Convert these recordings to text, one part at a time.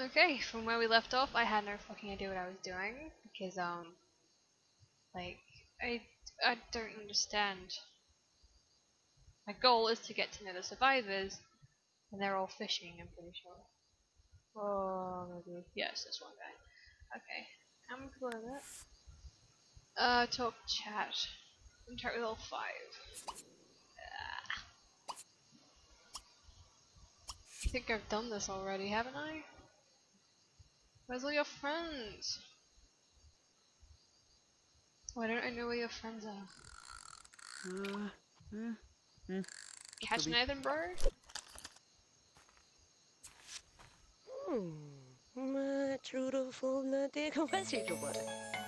Okay, from where we left off, I had no fucking idea what I was doing because um, like I I don't understand. My goal is to get to know the survivors, and they're all fishing. I'm pretty sure. Oh, maybe yes, this one guy. Okay, how many people are there? Uh, talk chat. Interact with all five. Ah. I think I've done this already, haven't I? Where's all your friends? Why don't I know where your friends are? Uh, uh, uh, Catching anything, bro?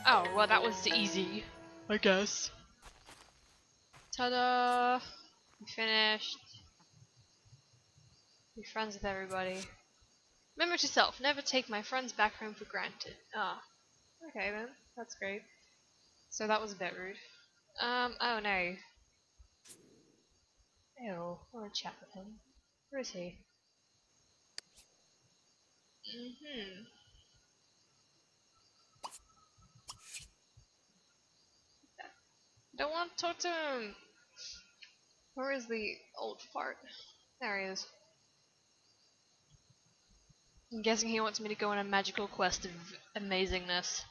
Oh, well that was easy. I guess. Ta-da! We finished. Be friends with everybody. Remember to self, never take my friends back home for granted. Ah. Okay then, that's great. So that was a bit rude. Um, oh no. Ew, I want to chat with him. Where is he? Mm-hmm. Don't want to talk to him. Where is the old fart? There he is. I'm guessing he wants me to go on a magical quest of amazingness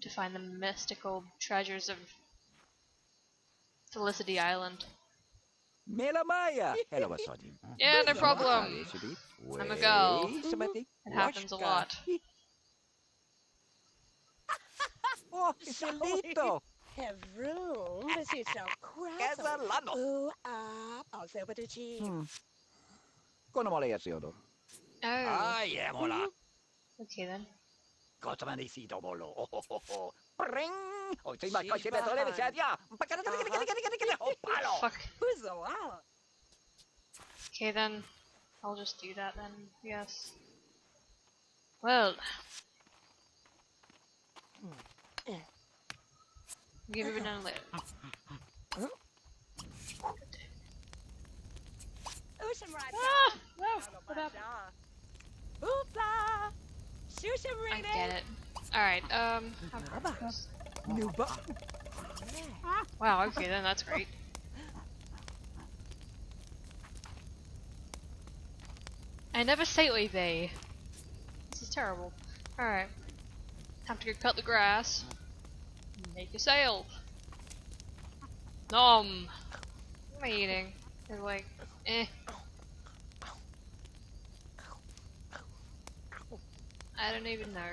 to find the mystical treasures of Felicity Island. Mela Maya! Hello, Asadi. Yeah, no problem. I'm a girl. It It happens a lot. Oh, Isolito! Have room. This is so crazy. Casalano! Ooh, ah, I'll say what it is. Hmm. Kono mole yasiodo. Oh, Ai, e mola. okay then. Kotama ni si dobolo. Oh, oh, oh, oh. Pring! Oh, sei ma così per tolere se adia. Pakana tani kani kani kani kani. Oh, palo! Fuck. Who's the wow? Okay then, I'll just do that then, yes. Well. Give it another later. Ocean right Ah! No! What happened? Hoopla! Shoot him I right get it. Alright, um. Nuba. Wow, okay then, that's great. I never say oy vey. This is terrible. Alright. Time to go cut the grass. Make a sail. Nom! What am I eating? They're like, eh. I don't even know.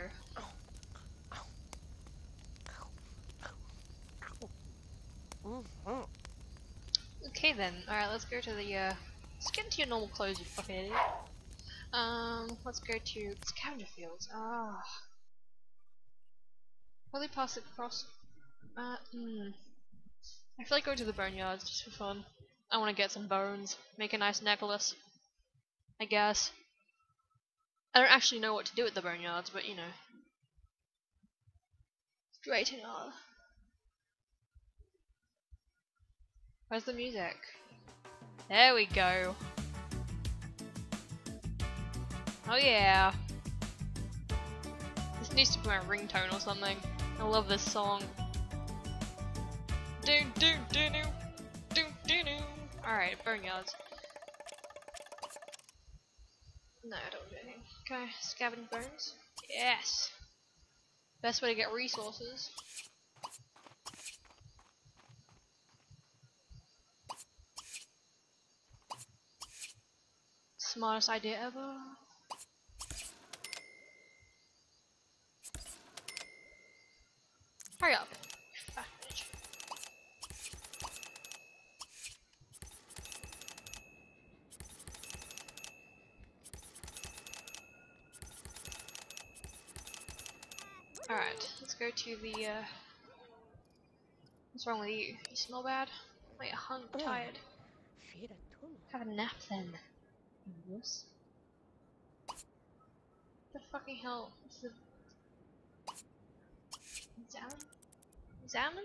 Okay then, alright, let's go to the, uh, let's get into your normal clothes, you fucking idiot. Um, let's go to scavenger fields. Ah. Probably pass it across, uh, hmm. I feel like going to the boneyards just for fun. I want to get some bones, make a nice necklace. I guess. I don't actually know what to do at the boneyards, but you know. Great and all. Where's the music? There we go. Oh yeah. This needs to be my ringtone or something. I love this song. Do do do do do do do. Alright, boneyards. No, I don't do anything. I scavenge bones? Yes! Best way to get resources. Smartest idea ever. Hurry up. you Fat bitch. Alright, let's go to the, uh... What's wrong with you? You smell bad? Wait, hung Oh. tired. Feed a tuna. Have a nap then. Yes. The fucking hell is the salmon? Salmon?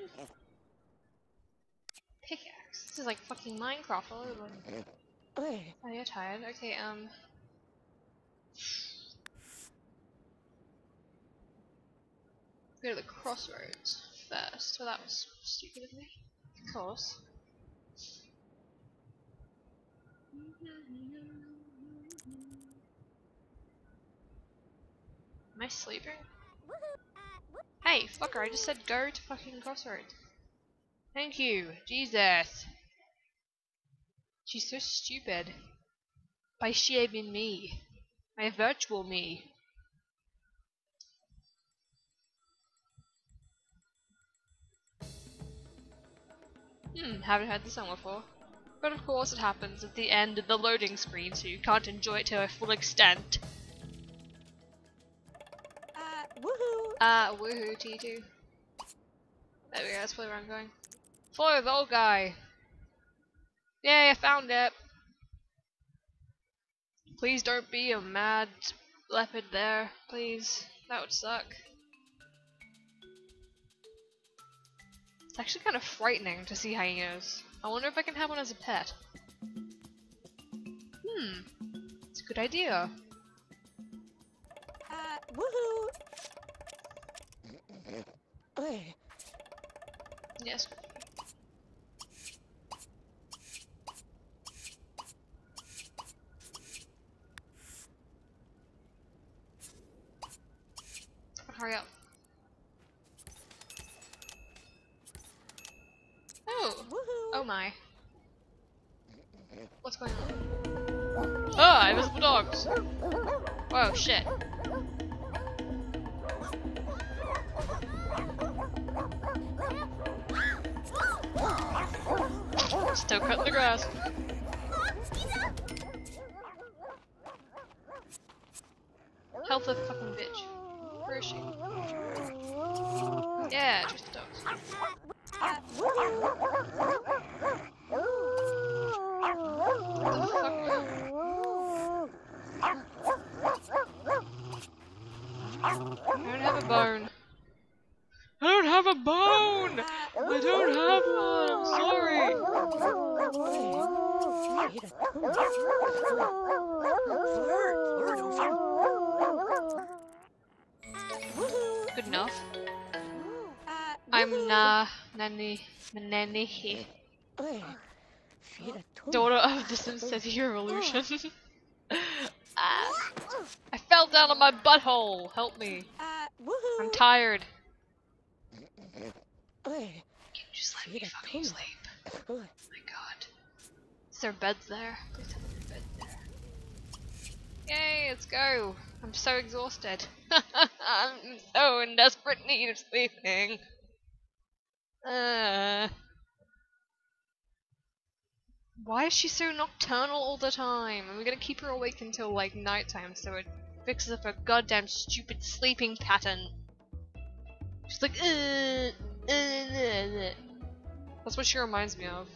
Pickaxe. This is like fucking Minecraft all over. Oh, you're tired. Okay, um. Go to the crossroads first. Well, that was stupid of me. Of course. Am I sleeping? Hey, fucker, I just said go to fucking crossroads. Thank you. Jesus. She's so stupid. By she I mean me. My virtual me. Hmm, haven't heard the song before. But of course it happens at the end of the loading screen, so you can't enjoy it to a full extent. Uh, woohoo! Ah, woohoo, T2. There we go, that's probably where I'm going. Follow the old guy! Yay, I found it! Please don't be a mad leopard there, please. That would suck. Actually kind of frightening to see hyenas. I wonder if I can have one as a pet. Hmm, it's a good idea. Uh, woohoo! Yes. Hurry up. Oh! woohoo! Oh my. What's going on? Ah, invisible dogs! Whoa, shit. Still cutting the grass. Health of fucking bitch. Where is she? Yeah, just the dogs. Uh, woohoo! What the fuck? I don't have a bone. I don't have a bone! I don't have one, I'm sorry. Good enough. I'm! Na Nani Manani, Oi, daughter of the Synthetic Revolution. ah, I fell down on my butthole. Help me. Uh! I'm tired. Can you just let me fucking sleep? oi. my god. Is there beds there? Please tell me there are beds there. Yay, let's go. I'm so exhausted. I'm so in desperate need of sleeping. Uh, why is she so nocturnal all the time? And we're gonna keep her awake until like nighttime so it fixes up her goddamn stupid sleeping pattern. She's like, uh, uh, uh, uh. That's what she reminds me of.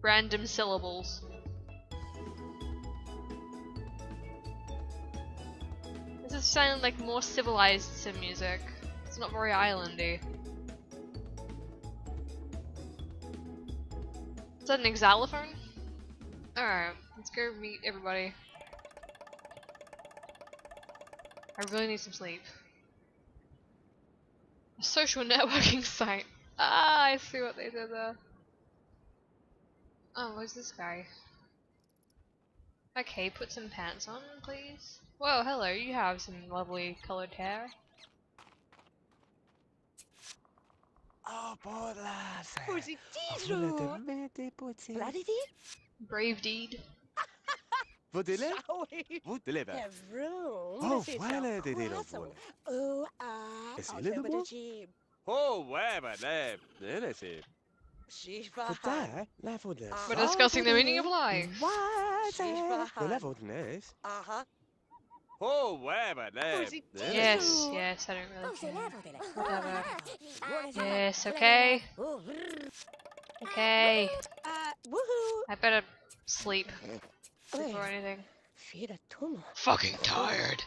Random syllables. This is sounding like more civilized sim music. It's not very islandy. That an xylophone? Alright, let's go meet everybody. I really need some sleep. A social networking site. Ah, I see what they did there. Oh, where's this guy? Okay, put some pants on, please. Whoa, hello, you have some lovely colored hair. Oh, podlas. Positivo! Mete, poci. Bloody Brave deed. Vos délai Sorry. Vous délai va. Oh, this is voilà a des délais croissant. voilà. Oh, ah, Est-ce I'll qu'il est go de to moi? the gym. Oh, ouais, ben là, là, c'est... Shiva. Putain, la faute. We're discussing the meaning of life. Ouais, c'est... Shiva. La faute. Uh-huh. Oh, ouais, ben là... Positivo. Yes, yes, I don't really care. Whatever. Whatever. Yes, okay. Okay. Uh, woohoo! I better sleep Oi, before anything. feel a tumor. Fucking tired.